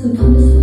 Sometimes.